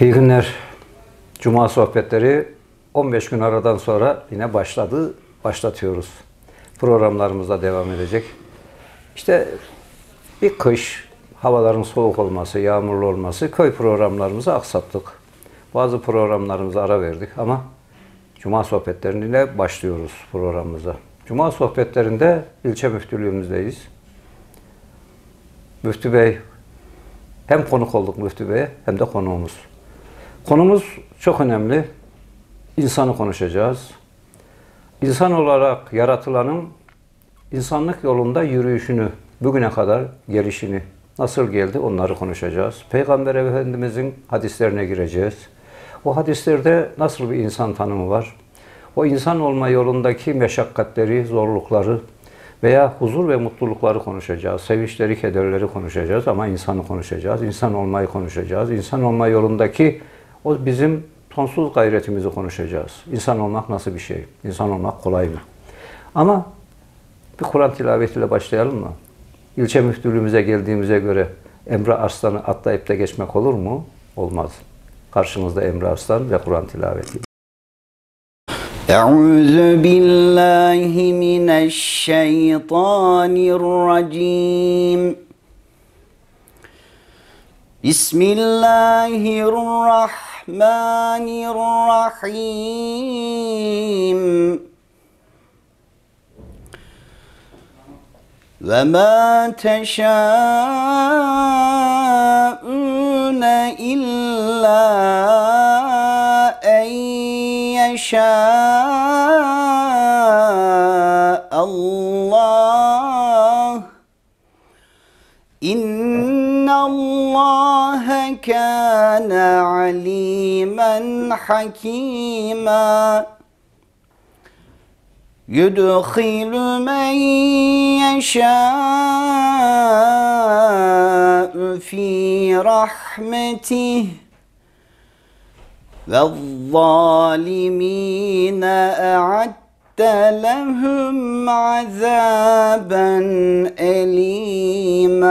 İyi günler. Cuma sohbetleri 15 gün aradan sonra yine başladı, başlatıyoruz. Programlarımızda devam edecek. İşte bir kış, havaların soğuk olması, yağmurlu olması köy programlarımızı aksattık. Bazı programlarımıza ara verdik ama Cuma sohbetlerine başlıyoruz programımıza. Cuma sohbetlerinde ilçe müftülüğümüzdeyiz. Müftü Bey, hem konuk olduk Müftü Bey'e hem de konuğumuz. Konumuz çok önemli. İnsanı konuşacağız. İnsan olarak yaratılanın insanlık yolunda yürüyüşünü, bugüne kadar gelişini, nasıl geldi onları konuşacağız. Peygamber Efendimizin hadislerine gireceğiz. O hadislerde nasıl bir insan tanımı var? O insan olma yolundaki meşakkatleri, zorlukları veya huzur ve mutlulukları konuşacağız. Sevinçleri, kederleri konuşacağız ama insanı konuşacağız. İnsan olmayı konuşacağız. İnsan olma yolundaki o bizim sonsuz gayretimizi konuşacağız. İnsan olmak nasıl bir şey? İnsan olmak kolay mı? Ama bir Kur'an tilavetiyle başlayalım mı? İlçe müftülüğümüze geldiğimize göre Emre Arslan'ı atlayıp da geçmek olur mu? Olmaz. Karşımızda Emre Arslan ve Kur'an tilaveti. أعوذ بالله من الشيطان الرجيم بسم الله الرحمن الرحيم وما تشاءون إلا أن يشاء الله إن الله كان عليما حكيما. يدخل من يشاء في رحمته والظالمين أعدت لهم عذابا أليما.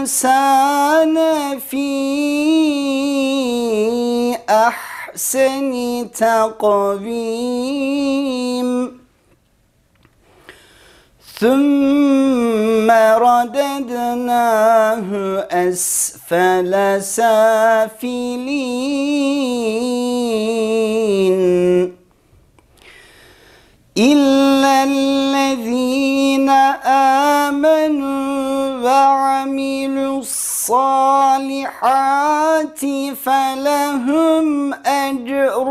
الإنسان في أحسن تقويم. ثم رددناه أسفل سافلين. إلا الذين آمنوا وعملوا الصالحات فلهم أجر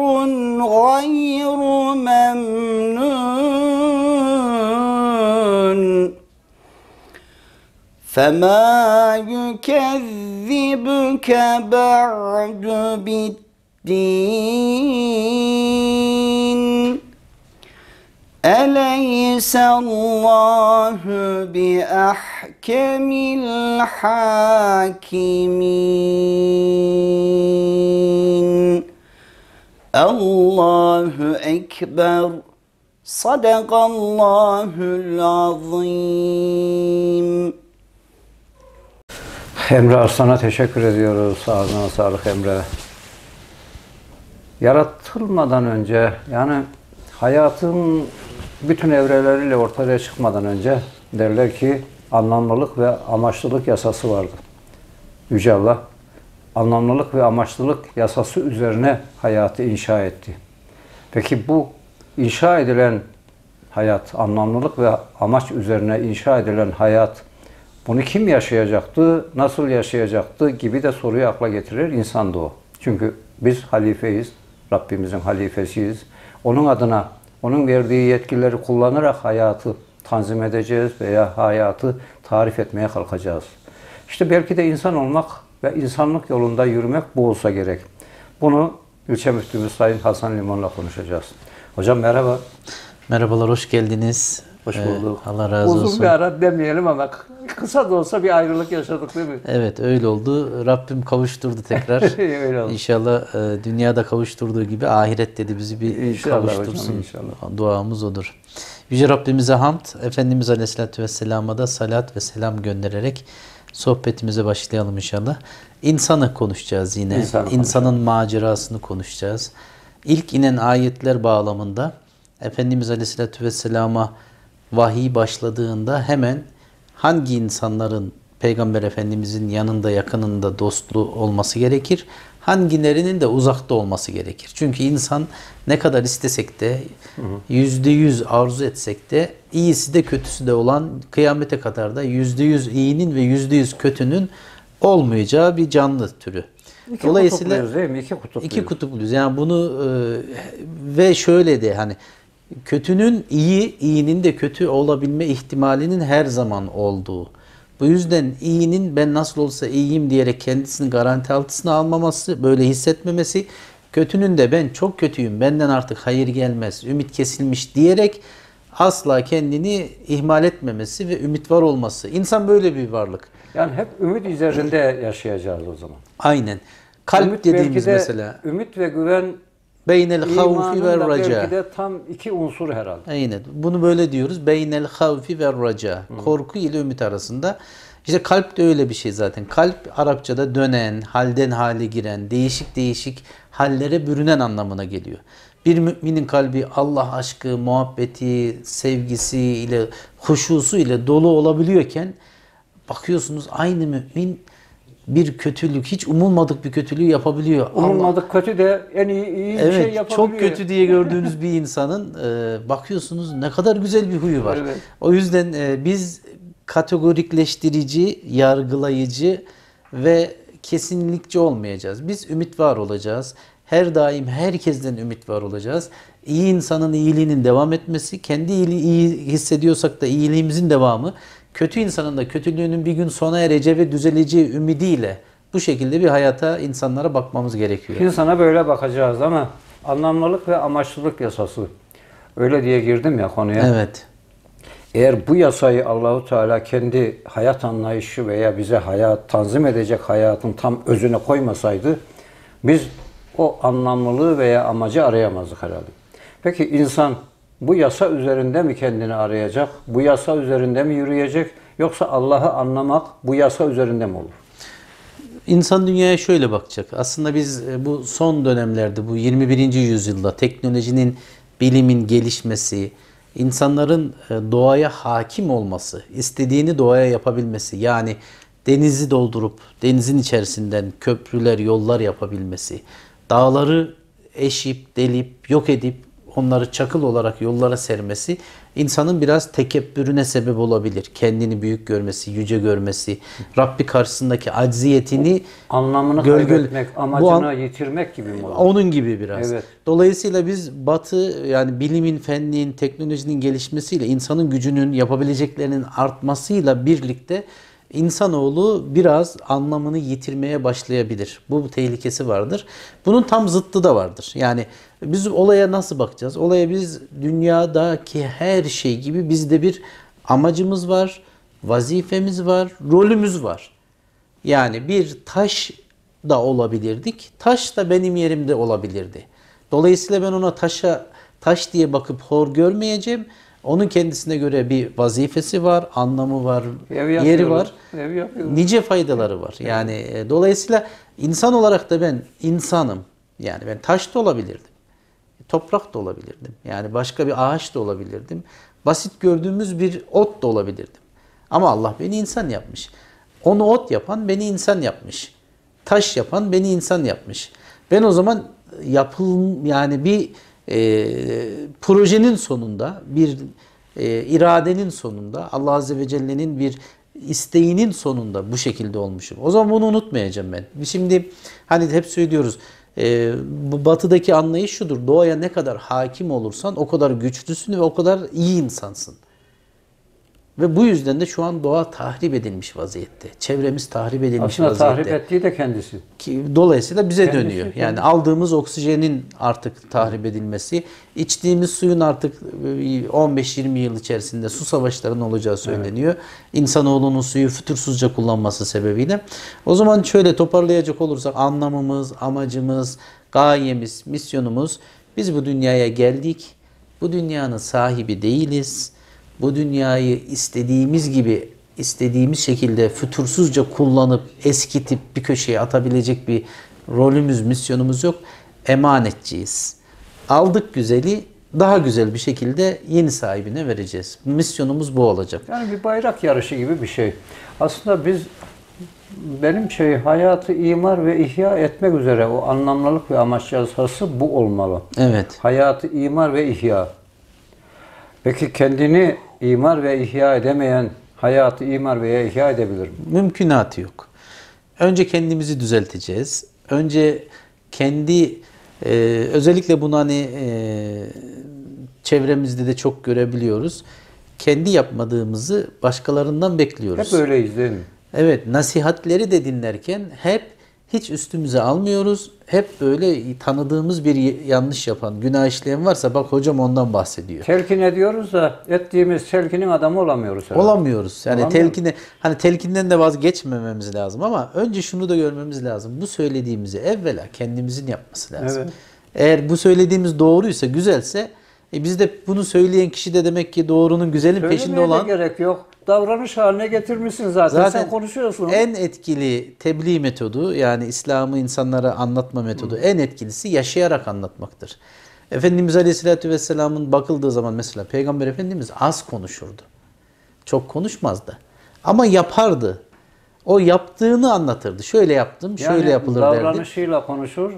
غير ممنون فما يكذبك بعد بالدين أليس الله بأحكم الحاكمين الله أكبر صدق الله العظيم Emre Arslan'a teşekkür ediyoruz. Ağzına sağlık Emre. Yaratılmadan önce yani hayatın bütün evreleriyle ortaya çıkmadan önce derler ki anlamlılık ve amaçlılık yasası vardı. Yüce Allah anlamlılık ve amaçlılık yasası üzerine hayatı inşa etti. Peki bu inşa edilen hayat, anlamlılık ve amaç üzerine inşa edilen hayat bunu kim yaşayacaktı, nasıl yaşayacaktı gibi de soruyu akla getirir insan da o. Çünkü biz halifeyiz, Rabbimizin halifesiyiz. Onun adına, onun verdiği yetkileri kullanarak hayatı tanzim edeceğiz veya hayatı tarif etmeye kalkacağız. İşte belki de insan olmak ve insanlık yolunda yürümek bu olsa gerek. Bunu ilçe müftümüz Sayın Hasan Limon'la konuşacağız. Hocam merhaba. Merhabalar, hoş geldiniz. Hoş Ee, bulduk. Allah razı Uzun olsun. bir ara demeyelim ama kısa da olsa bir ayrılık yaşadık değil mi? Evet, öyle oldu. Rabbim kavuşturdu tekrar. Öyle oldu. İnşallah e, dünyada kavuşturduğu gibi ahirette de bizi bir İnşallah hocam, kavuştursun. inşallah. Duamız odur. Yüce Rabbimize hamd, Efendimiz Aleyhisselatü Vesselam'a da salat ve selam göndererek sohbetimize başlayalım inşallah. İnsanı konuşacağız yine. İnsanı İnsanın macerasını konuşacağız. İlk inen ayetler bağlamında Efendimiz Aleyhisselatü Vesselam'a vahiy başladığında hemen hangi insanların Peygamber Efendimizin yanında, yakınında, dostlu olması gerekir? Hangilerinin de uzakta olması gerekir? Çünkü insan ne kadar istesek de, yüzde yüz arzu etsek de, iyisi de kötüsü de olan kıyamete kadar da yüzde yüz iyinin ve yüzde yüz kötünün olmayacağı bir canlı türü. İki kutupluyuz değil mi? İki kutupluyuz. İki kutupluyuz. Yani bunu e, ve şöyle de hani kötünün iyi, iyinin de kötü olabilme ihtimalinin her zaman olduğu. Bu yüzden iyinin ben nasıl olsa iyiyim diyerek kendisini garanti altına almaması, böyle hissetmemesi, kötünün de ben çok kötüyüm, benden artık hayır gelmez, ümit kesilmiş diyerek asla kendini ihmal etmemesi ve ümit var olması. İnsan böyle bir varlık. Yani hep ümit üzerinde yaşayacağız o zaman. Aynen. Kalp ümit dediğimiz de, mesela. Ümit ve güven Beynel havfi ve raca. belki de tam iki unsur herhalde. Aynen. Bunu böyle diyoruz. Beynel havfi ve raca. Korku ile ümit arasında. İşte kalp de öyle bir şey zaten. Kalp Arapçada dönen, halden hale giren, değişik değişik hallere bürünen anlamına geliyor. Bir müminin kalbi Allah aşkı, muhabbeti, sevgisi ile, huşusu ile dolu olabiliyorken bakıyorsunuz aynı mümin bir kötülük, hiç umulmadık bir kötülüğü yapabiliyor. Allah- Umulmadık kötü de en iyi, iyi bir Evet, şey yapabiliyor. çok kötü diye gördüğünüz bir insanın e, bakıyorsunuz ne kadar güzel bir huyu var. Evet. O yüzden e, biz kategorikleştirici, yargılayıcı ve kesinlikçi olmayacağız. Biz ümit var olacağız. Her daim herkesten ümit var olacağız. İyi insanın iyiliğinin devam etmesi, kendi iyiliği iyi hissediyorsak da iyiliğimizin devamı, kötü insanın da kötülüğünün bir gün sona ereceği ve düzeleceği ümidiyle bu şekilde bir hayata insanlara bakmamız gerekiyor. İnsana böyle bakacağız ama anlamlılık ve amaçlılık yasası. Öyle diye girdim ya konuya. Evet. Eğer bu yasayı Allahu Teala kendi hayat anlayışı veya bize hayat tanzim edecek hayatın tam özüne koymasaydı biz o anlamlılığı veya amacı arayamazdık herhalde. Peki insan bu yasa üzerinde mi kendini arayacak? Bu yasa üzerinde mi yürüyecek? Yoksa Allah'ı anlamak bu yasa üzerinde mi olur? İnsan dünyaya şöyle bakacak. Aslında biz e, bu son dönemlerde bu 21. yüzyılda teknolojinin, bilimin gelişmesi, insanların e, doğaya hakim olması, istediğini doğaya yapabilmesi, yani denizi doldurup denizin içerisinden köprüler, yollar yapabilmesi, dağları eşip, delip, yok edip onları çakıl olarak yollara sermesi insanın biraz tekebbürüne sebep olabilir. Kendini büyük görmesi, yüce görmesi, Rabbi karşısındaki acziyetini Anlamını Gölgül- kaybetmek, amacını an- yitirmek gibi mi olur? onun gibi biraz. Evet. Dolayısıyla biz batı yani bilimin, fennin, teknolojinin gelişmesiyle insanın gücünün yapabileceklerinin artmasıyla birlikte insanoğlu biraz anlamını yitirmeye başlayabilir. Bu, tehlikesi vardır. Bunun tam zıttı da vardır. Yani biz olaya nasıl bakacağız? Olaya biz dünyadaki her şey gibi bizde bir amacımız var, vazifemiz var, rolümüz var. Yani bir taş da olabilirdik. Taş da benim yerimde olabilirdi. Dolayısıyla ben ona taşa taş diye bakıp hor görmeyeceğim. Onun kendisine göre bir vazifesi var, anlamı var, yeri var. Nice faydaları var. Yani e, dolayısıyla insan olarak da ben insanım. Yani ben taş da olabilirdim. Toprak da olabilirdim. Yani başka bir ağaç da olabilirdim. Basit gördüğümüz bir ot da olabilirdim. Ama Allah beni insan yapmış. Onu ot yapan beni insan yapmış. Taş yapan beni insan yapmış. Ben o zaman yapıl yani bir e, projenin sonunda bir e, iradenin sonunda Allah Azze ve Celle'nin bir isteğinin sonunda bu şekilde olmuşum. O zaman bunu unutmayacağım ben. Şimdi hani hep söylüyoruz e, bu batıdaki anlayış şudur. Doğaya ne kadar hakim olursan o kadar güçlüsün ve o kadar iyi insansın. Ve bu yüzden de şu an doğa tahrip edilmiş vaziyette. Çevremiz tahrip edilmiş Aslında vaziyette. tahrip ettiği de kendisi. Ki dolayısıyla bize Kendisi, dönüyor. kendisi. Yani aldığımız oksijenin artık tahrip edilmesi, içtiğimiz suyun artık e, 15-20 yıl içerisinde su savaşlarının olacağı söyleniyor. İnsanoğlunun suyu fütursuzca kullanması sebebiyle. O zaman şöyle toparlayacak olursak anlamımız, amacımız, gayemiz, misyonumuz biz bu dünyaya geldik. Bu dünyanın sahibi değiliz. Bu dünyayı istediğimiz gibi istediğimiz şekilde fütursuzca kullanıp eskitip bir köşeye atabilecek bir rolümüz, misyonumuz yok. Emanetçiyiz. Aldık güzeli daha güzel bir şekilde yeni sahibine vereceğiz. Misyonumuz bu olacak. Yani bir bayrak yarışı gibi bir şey. Aslında biz benim şey hayatı imar ve ihya etmek üzere o anlamlılık ve amaç yazısı bu olmalı. Evet. Hayatı imar ve ihya. Peki kendini imar ve ihya edemeyen hayatı imar veya ihya edebilir mi? Mümkünatı yok. Önce kendimizi düzelteceğiz. Önce kendi e, özellikle bunu hani e, çevremizde de çok görebiliyoruz. Kendi yapmadığımızı başkalarından bekliyoruz. Hep öyleyiz değil mi? Evet, nasihatleri de dinlerken hep hiç üstümüze almıyoruz. Hep böyle tanıdığımız bir yanlış yapan, günah işleyen varsa bak hocam ondan bahsediyor. Telkin ediyoruz da ettiğimiz telkinin adamı olamıyoruz. herhalde. Olamıyoruz. Yani Olamıyoruz. telkine hani telkinden de vazgeçmememiz lazım ama önce şunu da görmemiz lazım. Bu söylediğimizi evvela kendimizin yapması lazım. Evet. Eğer bu söylediğimiz doğruysa, güzelse e biz de bunu söyleyen kişi de demek ki doğrunun güzelin peşinde Söylemeye olan gerek yok. Davranış haline getirmişsin zaten. Zaten Sen konuşuyorsun. En etkili tebliğ metodu yani İslam'ı insanlara anlatma metodu en etkilisi yaşayarak anlatmaktır. Efendimiz Aleyhisselatü Vesselam'ın bakıldığı zaman mesela Peygamber Efendimiz az konuşurdu. Çok konuşmazdı. Ama yapardı. O yaptığını anlatırdı. Şöyle yaptım, şöyle Yani yapılır derdi. davranışıyla konuşur.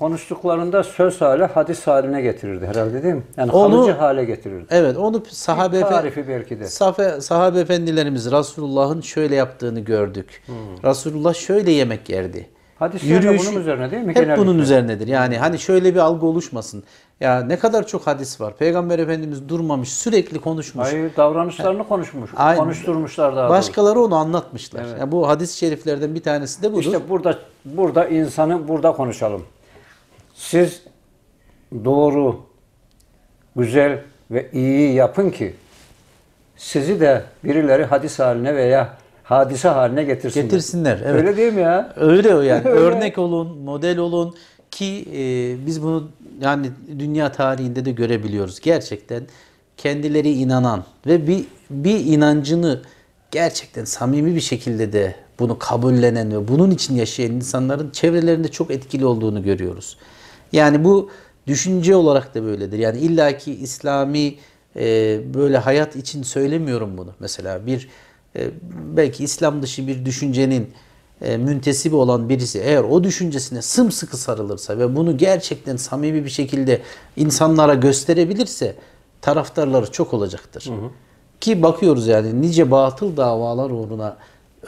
Konuştuklarında söz hale, hadis haline getirirdi herhalde değil mi? Yani Onu- kalıcı hale getirirdi. Evet onu sahabe Bir tarifi belki de. Sahabe, sahabe efendilerimiz Resulullah'ın şöyle yaptığını gördük. Hmm. Resulullah şöyle yemek yerdi. Hadisler de bunun üzerine değil mi? Hep Genellikle. bunun üzerinedir. Yani hani şöyle bir algı oluşmasın. Ya ne kadar çok hadis var. Peygamber Efendimiz durmamış, sürekli konuşmuş. Hayır, davranışlarını konuşmuş. Aynen. Konuşturmuşlar daha. Başkaları onu anlatmışlar. Yani bu hadis-i şeriflerden bir tanesi de budur. İşte burada burada insanı burada konuşalım. Siz doğru, güzel ve iyi yapın ki sizi de birileri hadis haline veya hadise haline getirsinler. Getirsinler, evet. Öyle değil mi ya? Öyle o yani. Öyle. Örnek olun, model olun ki e, biz bunu yani dünya tarihinde de görebiliyoruz. Gerçekten kendileri inanan ve bir bir inancını gerçekten samimi bir şekilde de bunu kabullenen ve bunun için yaşayan insanların çevrelerinde çok etkili olduğunu görüyoruz. Yani bu düşünce olarak da böyledir. Yani illaki İslami e, böyle hayat için söylemiyorum bunu. Mesela bir e, belki İslam dışı bir düşüncenin e, müntesibi olan birisi eğer o düşüncesine sımsıkı sarılırsa ve bunu gerçekten samimi bir şekilde insanlara gösterebilirse taraftarları çok olacaktır. Ki bakıyoruz yani nice batıl davalar uğruna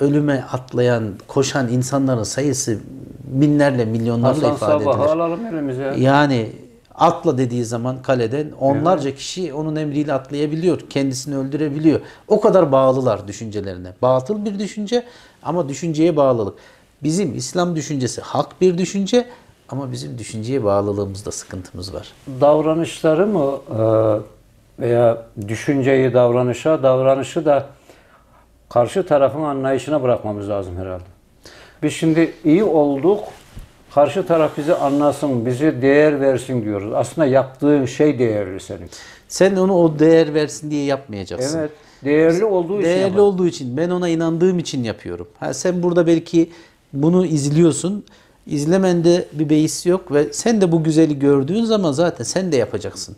ölüme atlayan, koşan insanların sayısı binlerle, milyonlarla Hasan ifade edilir. alalım elimize. Yani atla dediği zaman kaleden onlarca kişi onun emriyle atlayabiliyor. Kendisini öldürebiliyor. O kadar bağlılar düşüncelerine. Batıl bir düşünce ama düşünceye bağlılık. Bizim İslam düşüncesi hak bir düşünce ama bizim düşünceye bağlılığımızda sıkıntımız var. davranışları mı e, veya düşünceyi davranışa, davranışı da karşı tarafın anlayışına bırakmamız lazım herhalde. Biz şimdi iyi olduk, karşı taraf bizi anlasın, bizi değer versin diyoruz. Aslında yaptığın şey değerli senin. Sen onu o değer versin diye yapmayacaksın. Evet, değerli olduğu için. Değerli yapalım. olduğu için ben ona inandığım için yapıyorum. Ha, sen burada belki bunu izliyorsun. İzlemende bir beis yok ve sen de bu güzeli gördüğün zaman zaten sen de yapacaksın.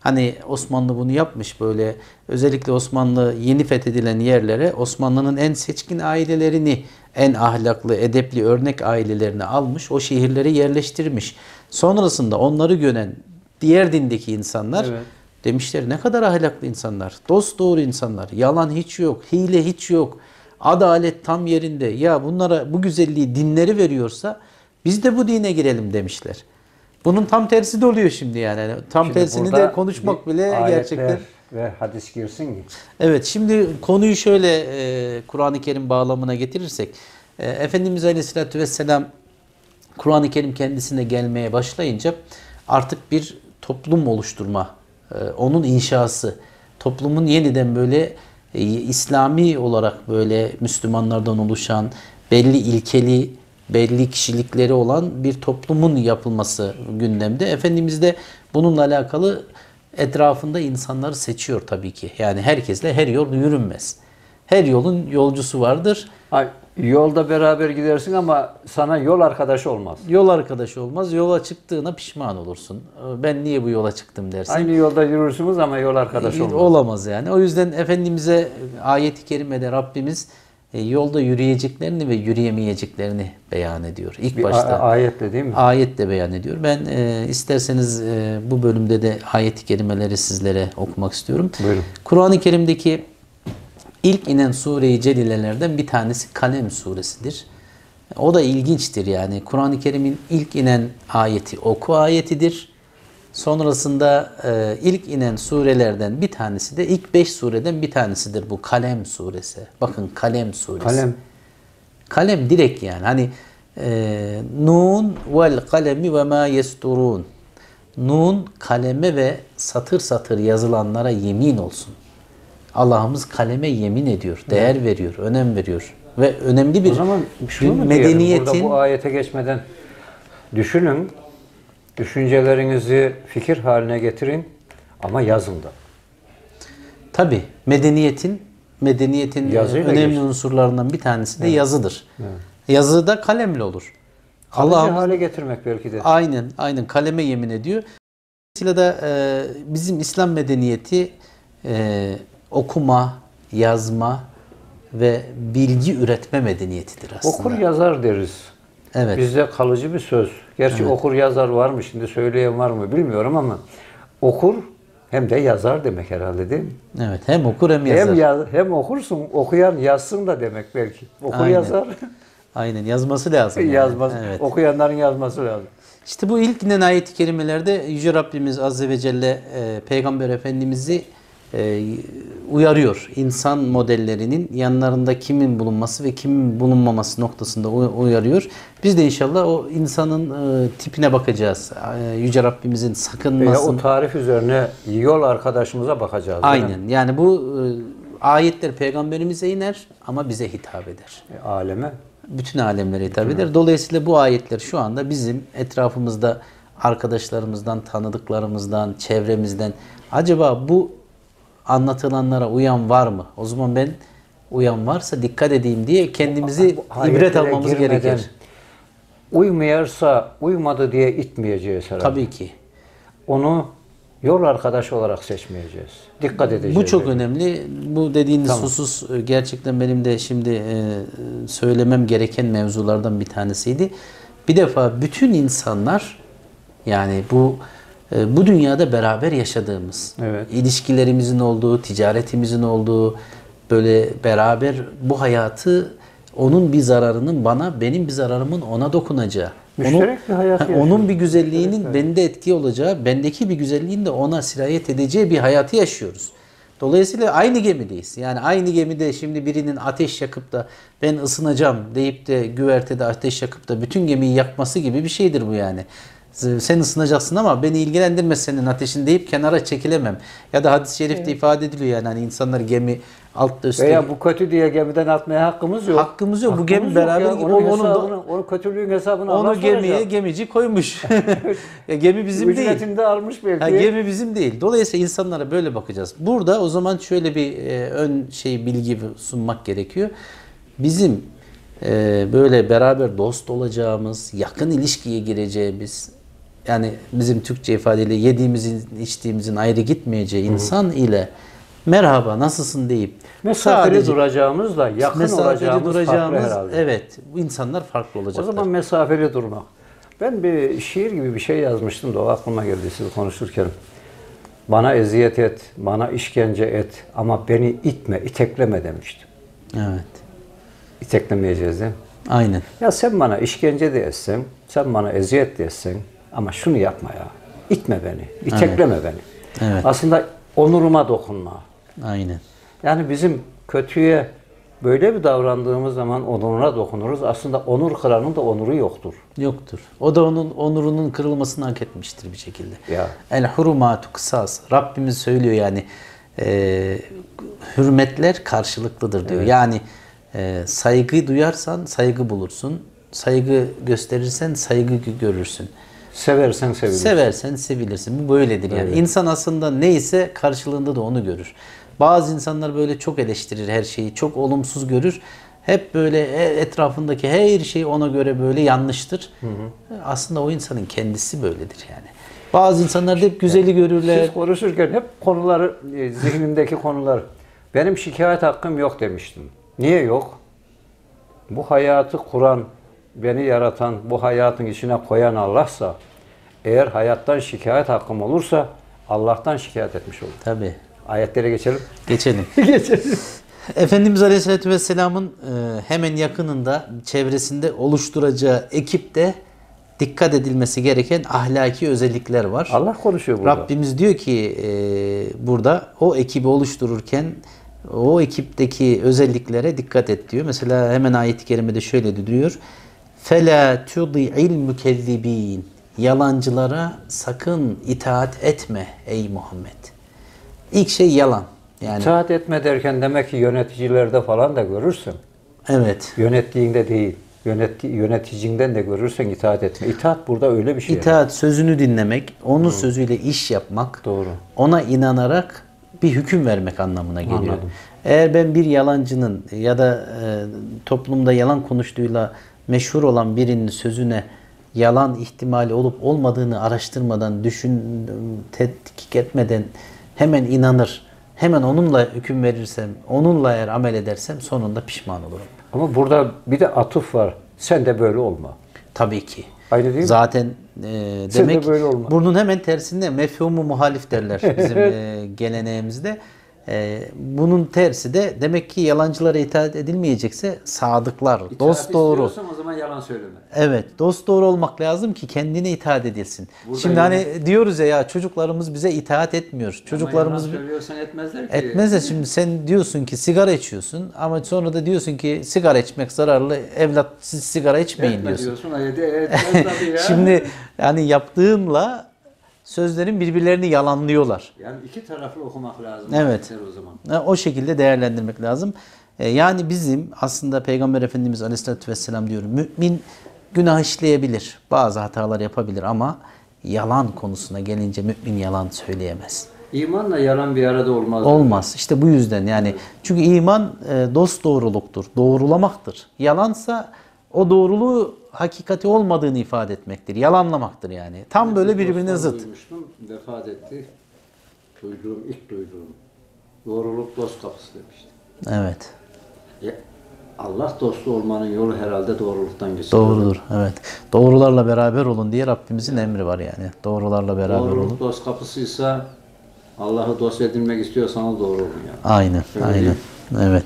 Hani Osmanlı bunu yapmış böyle özellikle Osmanlı yeni fethedilen yerlere Osmanlı'nın en seçkin ailelerini en ahlaklı, edepli örnek ailelerini almış, o şehirlere yerleştirmiş. Sonrasında onları gören diğer dindeki insanlar Evet. Demişler ne kadar ahlaklı insanlar, dost doğru insanlar, yalan hiç yok, hile hiç yok, adalet tam yerinde. Ya bunlara bu güzelliği dinleri veriyorsa biz de bu dine girelim demişler. Bunun tam tersi de oluyor şimdi yani. Tam Şimdi tersini de konuşmak bile gerçekten ve hadis girsin ki. Evet şimdi konuyu şöyle e, Kur'an-ı Kerim bağlamına getirirsek e, Efendimiz Aleyhisselatü Vesselam Kur'an-ı Kerim kendisine gelmeye başlayınca artık bir toplum oluşturma, e, onun inşası, toplumun yeniden böyle e, İslami olarak böyle Müslümanlardan oluşan belli ilkeli, belli kişilikleri olan bir toplumun yapılması gündemde. Efendimiz de bununla alakalı etrafında insanları seçiyor tabii ki. Yani herkesle her yol yürünmez. Her yolun yolcusu vardır. Ay, yolda beraber gidersin ama sana yol arkadaşı olmaz. Yol arkadaşı olmaz. Yola çıktığına pişman olursun. Ben niye bu yola çıktım dersin. Aynı yolda yürürsünüz ama yol arkadaşı olmaz. Olamaz yani. O yüzden Efendimiz'e ayet-i kerimede Rabbimiz yolda yürüyeceklerini ve yürüyemeyeceklerini beyan ediyor. İlk Bir başta. ayetle değil mi? Ayetle beyan ediyor. Ben e, isterseniz e, bu bölümde de ayet-i kerimeleri sizlere okumak istiyorum. Buyurun. Kur'an-ı Kerim'deki ilk inen sure-i celilelerden bir tanesi Kalem suresidir. O da ilginçtir yani. Kur'an-ı Kerim'in ilk inen ayeti oku ayetidir. Sonrasında e, ilk inen surelerden bir tanesi de ilk beş sureden bir tanesidir bu Kalem suresi. Bakın Kalem suresi. Kalem. Kalem direkt yani. Hani e, Nun vel kalemi ve ma yesturun. Nun kaleme ve satır satır yazılanlara yemin olsun. Allah'ımız kaleme yemin ediyor, değer veriyor, önem veriyor ve önemli bir O zaman şunu diyelim, medeniyetin burada bu ayete geçmeden düşünün, düşüncelerinizi fikir haline getirin ama yazın da. tabi medeniyetin medeniyetin Yazıyla önemli geçiyor. unsurlarından bir tanesi de yazıdır. Yazı da kalemle olur. Allah'ımız hale getirmek belki de. Aynen, aynen kaleme yemin ediyor. Dolayısıyla da e, bizim İslam medeniyeti e, okuma, yazma ve bilgi üretme medeniyetidir aslında. Okur yazar deriz. Evet. Bizde kalıcı bir söz. Gerçi okur yazar var mı şimdi söyleyen var mı bilmiyorum ama okur hem de yazar demek herhalde değil mi? Evet, hem okur hem yazar. Hem yaz, hem okursun, okuyan yazsın da demek belki. Okur Aynen. yazar, Aynen yazması lazım. yani. yazmaz. Evet. Okuyanların yazması lazım. İşte bu ilk inen ayet-i kerimelerde Yüce Rabbimiz Azze ve Celle e, Peygamber Efendimiz'i e, uyarıyor. İnsan modellerinin yanlarında kimin bulunması ve kimin bulunmaması noktasında uy- uyarıyor. Biz de inşallah o insanın e, tipine bakacağız. E, Yüce Rabbimizin sakınmasın. o tarif üzerine yol arkadaşımıza bakacağız. Aynen. Yani bu e, ayetler peygamberimize iner ama bize hitap eder. E, Aleme. bütün alemlere hitap eder. Dolayısıyla bu ayetler şu anda bizim etrafımızda arkadaşlarımızdan, tanıdıklarımızdan, çevremizden acaba bu anlatılanlara uyan var mı? O zaman ben uyan varsa dikkat edeyim diye kendimizi ibret almamız gerekir. Uymayarsa uymadı diye itmeyeceğiz herhalde. Tabii ki. Onu yol arkadaşı olarak seçmeyeceğiz. Dikkat edeceğiz. Bu çok önemli. Bu dediğiniz Tamam. husus e, gerçekten benim de şimdi e, söylemem gereken mevzulardan bir tanesiydi. Bir defa bütün insanlar yani bu bu dünyada beraber yaşadığımız, Evet. ilişkilerimizin olduğu, ticaretimizin olduğu böyle beraber bu hayatı onun bir zararının bana, benim bir zararımın ona dokunacağı. Müşterek bir hayat Ha, onun bir güzelliğinin bende etki olacağı, bendeki bir güzelliğin de ona sirayet edeceği bir hayatı yaşıyoruz. Dolayısıyla aynı gemideyiz. Yani aynı gemide şimdi birinin ateş yakıp da ben ısınacağım deyip de güvertede ateş yakıp da bütün gemiyi yakması gibi bir şeydir bu yani. Sen ısınacaksın ama beni ilgilendirmez senin ateşin deyip kenara çekilemem. Ya da hadis-i şerifte ifade ediliyor yani hani insanlar gemi altta üstte Veya bu kötü diye gemiden atmaya hakkımız yok. Hakkımız yok. Bu gemi Hakkımız yok beraber ya. Onun, Onun da- hesabını, onun kötülüğün hesabını onu gemiye soracak. gemici koymuş. ya gemi bizim değil. Ücretini de almış belki. Ha, gemi bizim değil. Dolayısıyla insanlara böyle bakacağız. Burada o zaman şöyle bir e, ön şey bilgi sunmak gerekiyor. Bizim e, böyle beraber dost olacağımız, yakın ilişkiye gireceğimiz, yani bizim Türkçe ifadeyle yediğimizin, içtiğimizin ayrı gitmeyeceği insan ile merhaba nasılsın deyip Mesafeli sadece duracağımızla yakın olacağımız, duracağımız farklı herhalde. evet bu insanlar farklı O olacaklar. zaman mesafeli durmak. Ben bir şiir gibi bir şey yazmıştım da o aklıma geldi siz konuşurken. Bana eziyet et, bana işkence et ama beni itme, itekleme demiştim. Evet. İteklemeyeceğiz değil mi? Aynen. Ya sen bana işkence de etsen, sen bana eziyet de etsen ama şunu yapma ya. İtme beni, itekleme beni. Evet. Aslında onuruma dokunma. Aynen. Yani bizim kötüye böyle bir davrandığımız zaman onuruna dokunuruz. Aslında onur kıranın da onuru yoktur. Yoktur. O da onun onurunun kırılmasını hak etmiştir bir şekilde. Ya. El hurumatu kısas. Rabbimiz söylüyor yani e, hürmetler karşılıklıdır diyor. Yani e, saygı duyarsan saygı bulursun. Saygı gösterirsen saygı gö- görürsün. Seversen sevilirsin. Seversen sevilirsin. Bu böyledir yani. İnsan aslında neyse karşılığında da onu görür. Bazı insanlar böyle çok eleştirir her şeyi, çok olumsuz görür. Hep böyle e- etrafındaki her şey ona göre böyle yanlıştır. Aslında o insanın kendisi böyledir yani. Bazı insanlar da hep güzeli görürler. Siz konuşurken hep konuları, e, zihnimdeki konular. Benim şikayet hakkım yok demiştim. Niye yok? Bu hayatı kuran, beni yaratan, bu hayatın içine koyan Allah'sa, eğer hayattan şikayet hakkım olursa Allah'tan şikayet etmiş olurum. Tabii. Ayetlere geçelim. Geçelim. geçelim. Efendimiz Aleyhisselatü Vesselam'ın e, hemen yakınında, çevresinde oluşturacağı ekipte dikkat edilmesi gereken ahlaki özellikler var. Allah konuşuyor burada. Rabbimiz diyor ki e, burada o ekibi oluştururken o ekipteki özelliklere dikkat et diyor. Mesela hemen ayet-i kerimede şöyle diyor. فَلَا تُضِعِ الْمُكَذِّب۪ينَ Yalancılara sakın itaat etme ey Muhammed. İlk şey yalan. Yani İtaat etme derken demek ki yöneticilerde falan da görürsün. evet. Yönettiğinde değil. Yönetti, yöneticinden de görürsen itaat etme. İtaat burada öyle bir şey. yani. İtaat sözünü dinlemek, onun sözüyle iş yapmak, Doğru. ona inanarak bir hüküm vermek anlamına geliyor. Anladım. Eğer ben bir yalancının ya da e, toplumda yalan konuştuğuyla meşhur olan birinin sözüne yalan ihtimali olup olmadığını araştırmadan, düşün, tetkik etmeden hemen inanır, hemen onunla hüküm verirsem, onunla eğer amel edersem sonunda pişman olurum. Ama burada bir de atıf var. Sen de böyle olma. Tabii ki. Aynı değil mi? Zaten e, Sen de demek böyle olma. bunun hemen tersinde mefhumu muhalif derler bizim e, geleneğimizde. E, bunun tersi de demek ki yalancılara itaat edilmeyecekse sadıklar, dost doğru. o zaman yalan söyleme. Evet, dost doğru olmak lazım ki kendine itaat edilsin. Burada Şimdi yani- hani diyoruz ya ya çocuklarımız bize itaat etmiyor. Çocuklarımız söylüyorsan etmezler ki. Etmez de şimdi sen diyorsun ki sigara içiyorsun ama sonra da diyorsun ki sigara içmek zararlı. Evlat siz sigara içmeyin diyorsun. diyorsun. Haydi etmez tabii ya. Şimdi yani yaptığınla sözlerin birbirlerini yalanlıyorlar. Yani iki taraflı okumak lazım. Evet. O zaman. O şekilde değerlendirmek lazım. E, Yani bizim aslında Peygamber Efendimiz Aleyhisselatü Vesselam diyor. Mümin günah işleyebilir. Bazı hatalar yapabilir ama yalan konusuna gelince mümin yalan söyleyemez. İmanla yalan bir arada olmaz. Olmaz. İşte bu yüzden yani. Çünkü iman e, dost doğruluktur. Doğrulamaktır. Yalansa o doğruluğu hakikati olmadığını ifade etmektir. Yalanlamaktır yani. Tam böyle birbirine zıt. Duymuştum, vefat etti. Duyduğum, ilk duyduğum. Doğruluk dost kapısı demişti. Evet. Ya, Allah dostu olmanın yolu herhalde doğruluktan geçiyor. Doğrudur. Evet. Doğrularla beraber olun diye Rabbimizin emri var yani. Doğrularla beraber olun. Doğruluk dost kapısıysa Allah'ı dost edinmek istiyorsanız doğru olun yani. Aynen, Öyle aynen. değil. Evet.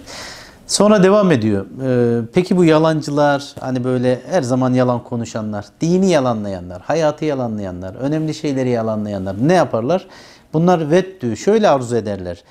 Sonra devam ediyor. Ee, peki bu yalancılar, hani böyle her zaman yalan konuşanlar, dini yalanlayanlar, hayatı yalanlayanlar, önemli şeyleri yalanlayanlar ne yaparlar? Bunlar vettü, şöyle arzu ederler.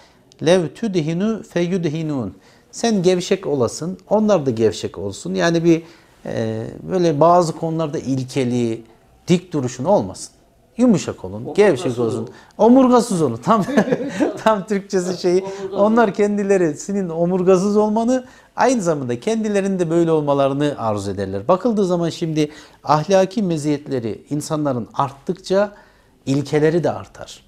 Lev tudhinu feyudhinun. Sen gevşek olasın, onlar da gevşek olsun. Yani bir e, böyle bazı konularda ilkeli, dik duruşun olmasın. Yumuşak olun, gevşek olsun. Omurgasız olun. Tam tam Türkçesi şeyi. Onlar kendileri senin omurgasız olmanı aynı zamanda kendilerinin de böyle olmalarını arzu ederler. Bakıldığı zaman şimdi ahlaki meziyetleri insanların arttıkça ilkeleri de artar.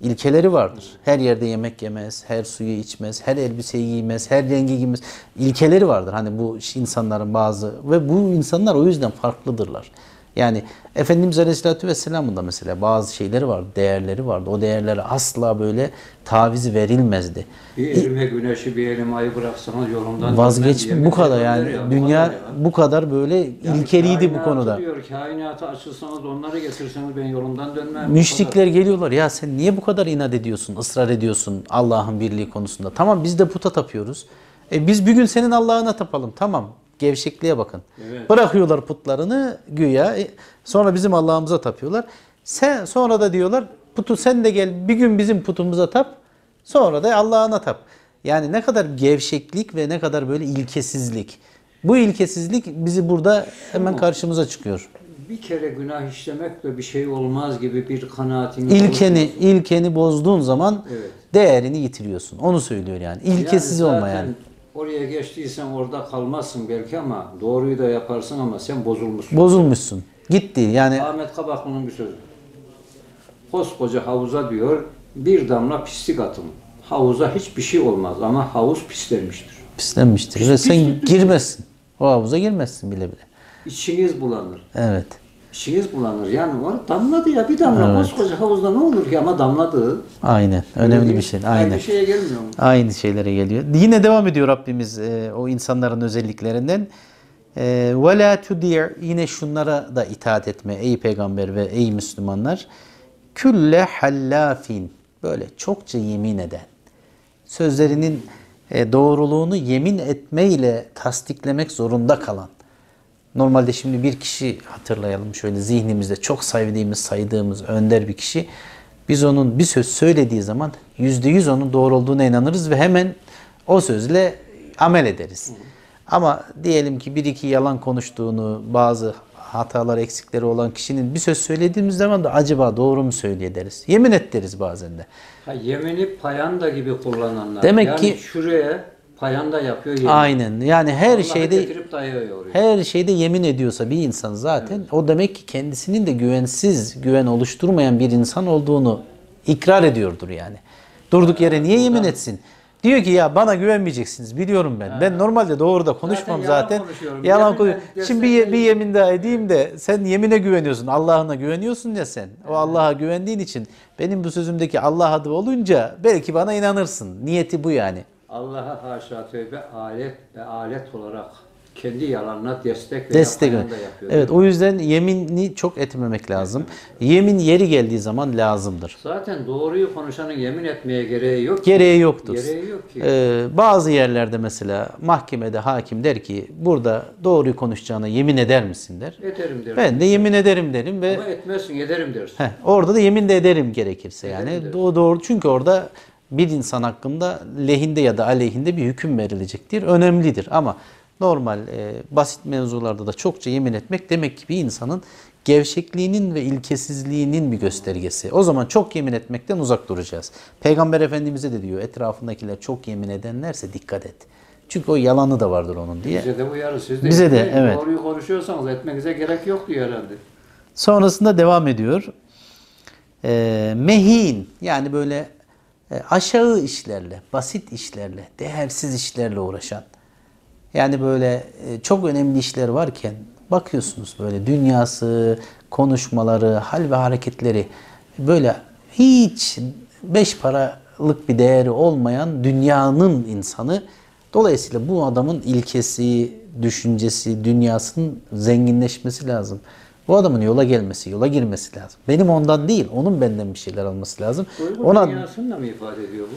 İlkeleri vardır. Her yerde yemek yemez, her suyu içmez, her elbiseyi giymez, her rengi giymez. İlkeleri vardır. Hani bu insanların bazı ve bu insanlar o yüzden farklıdırlar. Yani Efendimiz Aleyhisselatü Vesselam'ın da mesela bazı şeyleri vardı, değerleri vardı. O değerlere asla böyle taviz verilmezdi. Bir elime güneşi bir elime ayı bıraksanız yolumdan Vazgeç diye bu kadar şey yani ya, dünya kadar ya. bu kadar böyle Yani ilkeliydi bu konuda. Diyor, kainatı açılsanız onları getirseniz ben yolumdan dönmem. Müşrikler geliyorlar ya sen niye bu kadar inat ediyorsun, ısrar ediyorsun Allah'ın birliği konusunda. Tamam biz de puta tapıyoruz. E biz bir gün senin Allah'ına tapalım. Tamam gevşekliğe bakın. Evet. Bırakıyorlar putlarını güya. e, sonra bizim Allah'ımıza tapıyorlar. Sen sonra da diyorlar Putu sen de gel bir gün bizim putumuza tap. Sonra da Allah'ına tap. Yani ne kadar gevşeklik ve ne kadar böyle ilkesizlik. Bu ilkesizlik bizi burada hemen karşımıza çıkıyor. Bir kere günah işlemekle bir şey olmaz gibi bir kanaatiniz İlkeni, olsun. ilkeni bozduğun zaman Evet. değerini yitiriyorsun. Onu söylüyor yani. İlkesiz Yani olma yani. Oraya geçtiysen orada kalmazsın belki ama doğruyu da yaparsın ama sen bozulmuşsun. Bozulmuşsun. Gitti. Yani Ahmet Kabaklı'nın bir sözü. Koskoca havuza diyor bir damla pislik atın. Havuza hiçbir şey olmaz ama havuz pislenmiştir. pislenmiştir ve sen girmezsin. O havuza girmezsin bile bile. İçiniz bulanır. Evet. İçiniz bulanır. Yani var damladı ya bir damla koskoca havuzda ne olur ki ama damladı. Aynen. Önemli bir şey. Aynen. Aynı şeye gelmiyor mu? Aynı şeylere geliyor. Yine devam ediyor Rabbimiz e, o insanların özelliklerinden. E, Ve la tudir yine şunlara da itaat etme ey peygamber ve ey Müslümanlar. Külle hallafin böyle çokça yemin eden sözlerinin e, doğruluğunu yemin etmeyle tasdiklemek zorunda kalan. Normalde şimdi bir kişi hatırlayalım şöyle zihnimizde çok sevdiğimiz, saydığımız önder bir kişi. Biz onun bir söz söylediği zaman yüzde yüz onun doğru olduğuna inanırız ve hemen o sözle amel ederiz. Ama diyelim ki bir iki yalan konuştuğunu, bazı hatalar, eksikleri olan kişinin bir söz söylediğimiz zaman da acaba doğru mu söylüyor deriz. Yemin et deriz bazen de. Ha, yemini payanda gibi kullananlar. Demek yani ki- şuraya payanda yapıyor yemin. Aynen. Yani her Allah'ı şeyde. Her şeyde yemin ediyorsa bir insan zaten o demek ki kendisinin de güvensiz, güven oluşturmayan bir insan olduğunu ikrar ediyordur yani. Durduk yere niye yemin etsin? Diyor ki ya bana güvenmeyeceksiniz biliyorum ben. Ben normalde doğru da konuşmam yalan zaten. konuşuyorum. Yalan Yeminle konuş. Şimdi bir, bir yemin daha edeyim de sen yemine güveniyorsun. Allah'ına güveniyorsun ya sen. O Allah'a güvendiğin için benim bu sözümdeki Allah adı olunca belki bana inanırsın. Niyeti bu yani. Allah'a haşa tövbe alet ve alet olarak kendi yalanına destek ve Destek. payanda yapıyor. Evet o yüzden yemini çok etmemek lazım. Yemin yeri geldiği zaman lazımdır. Zaten doğruyu konuşanın yemin etmeye gereği yok. ki. Gereği yoktur. Gereği yok ki. Ee, bazı yerlerde mesela mahkemede hakim der ki burada doğruyu konuşacağına yemin eder misin der. Ederim derim. Ben de yemin ederim derim ve Ama etmezsin ederim dersin. heh, orada da yemin de ederim gerekirse yani. Ederim O doğru çünkü orada bir insan hakkında lehinde ya da aleyhinde bir hüküm verilecektir. Önemlidir ama normal e, basit mevzularda da çokça yemin etmek demek ki bir insanın gevşekliğinin ve ilkesizliğinin bir göstergesi. O zaman çok yemin etmekten uzak duracağız. Peygamber Efendimiz'e de diyor etrafındakiler çok yemin edenlerse dikkat et. Çünkü o yalanı da vardır onun diye. Bize de uyarır. Siz de Bize de, etmeyin. evet. Doğruyu konuşuyorsanız etmenize gerek yok diyor herhalde. Sonrasında devam ediyor. Ee, mehin yani böyle e, aşağı işlerle, basit işlerle, değersiz işlerle uğraşan. Yani böyle e, çok önemli işler varken bakıyorsunuz böyle dünyası, konuşmaları, hal ve hareketleri böyle hiç beş paralık bir değeri olmayan dünyanın insanı. Dolayısıyla bu adamın ilkesi, düşüncesi, dünyasının zenginleşmesi lazım. Bu adamın yola gelmesi, yola girmesi lazım. Benim ondan değil, onun benden bir şeyler alması lazım. Uygun Ona dünyasını da mı ifade ediyor bu?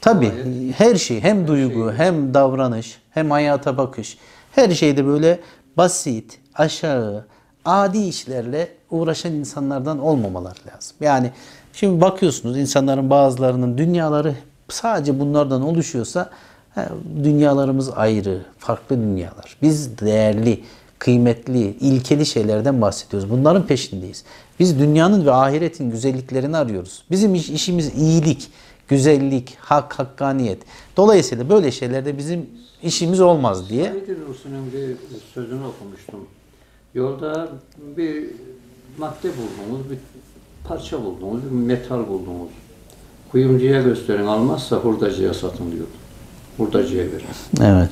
Tabii her şey hem duygu hem davranış hem hayata bakış her şeyde böyle basit, aşağı, adi işlerle uğraşan insanlardan olmamalar lazım. Yani şimdi bakıyorsunuz insanların bazılarının dünyaları sadece bunlardan oluşuyorsa dünyalarımız ayrı, farklı dünyalar. Biz değerli, kıymetli, ilkeli şeylerden bahsediyoruz. Bunların peşindeyiz. Biz dünyanın ve ahiretin güzelliklerini arıyoruz. Bizim iş- işimiz iyilik, güzellik, hak, hakkaniyet. Dolayısıyla böyle şeylerde bizim işimiz olmaz diye. Said Nursi'nin bir sözünü okumuştum. Yolda bir madde buldunuz, bir parça buldunuz, bir metal buldunuz. Kuyumcuya gösterin, almazsa hurdacıya satın diyordu. Hurdacıya verin. Evet.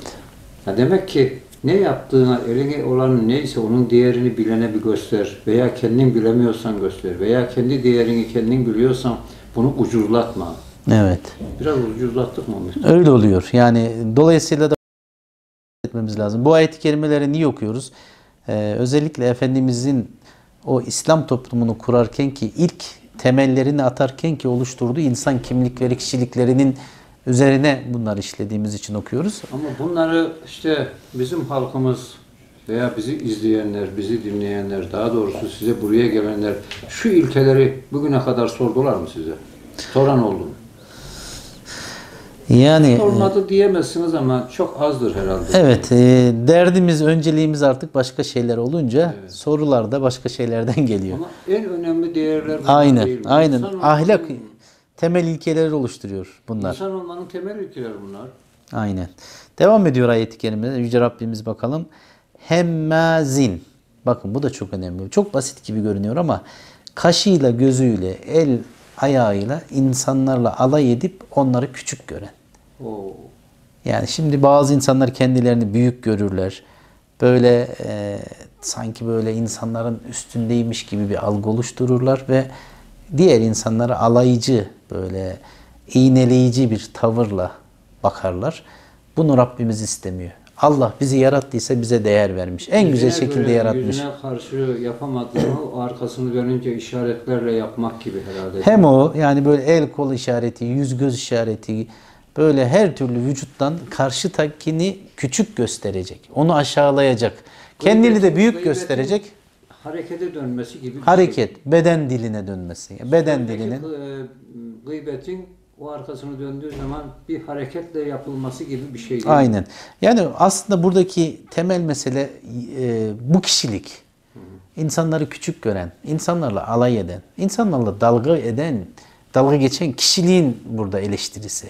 Ya demek ki ne yaptığına, eline olan neyse onun değerini bilene bir göster. Veya kendin bilemiyorsan göster. Veya kendi değerini kendin biliyorsan bunu ucuzlatma. Evet. Biraz ucuzlattık mı? Öyle oluyor. Yani dolayısıyla da etmemiz lazım. Bu ayet-i kerimeleri niye okuyoruz? Ee, özellikle Efendimizin o İslam toplumunu kurarken ki ilk temellerini atarken ki oluşturduğu insan kimlikleri, kişiliklerinin üzerine bunları işlediğimiz için okuyoruz. Ama bunları işte bizim halkımız veya bizi izleyenler, bizi dinleyenler, daha doğrusu size buraya gelenler şu ilkeleri bugüne kadar sordular mı size? Soran oldu mu? Yani Olmadı diyemezsiniz ama çok azdır herhalde. evet e, derdimiz, önceliğimiz artık başka şeyler olunca sorular da başka şeylerden geliyor. Ama en önemli değerler bunlar Aynen, değil mi? aynen. Olmanın- Ahlak temel ilkeleri oluşturuyor bunlar. İnsan olmanın temel ilkeleri bunlar. Aynen. Devam ediyor ayet-i kerimede. Yüce Rabbimiz bakalım. Hemmazin. Bakın bu da çok önemli. Çok basit gibi görünüyor ama kaşıyla, gözüyle, el ayağıyla insanlarla alay edip onları küçük gören. Oo. Yani şimdi bazı insanlar kendilerini büyük görürler. Böyle e, sanki böyle insanların üstündeymiş gibi bir algı oluştururlar ve diğer insanlara alaycı böyle iğneleyici bir tavırla bakarlar. Bunu Rabbimiz istemiyor. Allah bizi yarattıysa bize değer vermiş. En güzel Yüzüne şekilde göre, yaratmış. Yüzüne karşı yapamadığını o arkasını dönünce işaretlerle yapmak gibi herhalde. Hem o yani böyle el kol işareti, yüz göz işareti böyle her türlü vücuttan karşı takini küçük gösterecek. Onu aşağılayacak. Kendini de büyük Gıybetin gösterecek. Harekete dönmesi gibi bir şey. Hareket, beden diline dönmesi. Beden Peki, dilinin e, gıybetin o arkasını döndüğü zaman bir hareketle yapılması gibi bir şey değil. Aynen. Yani aslında buradaki temel mesele e, bu kişilik. İnsanları küçük gören, insanlarla alay eden, insanlarla dalga eden, dalga geçen kişiliğin burada eleştirisi.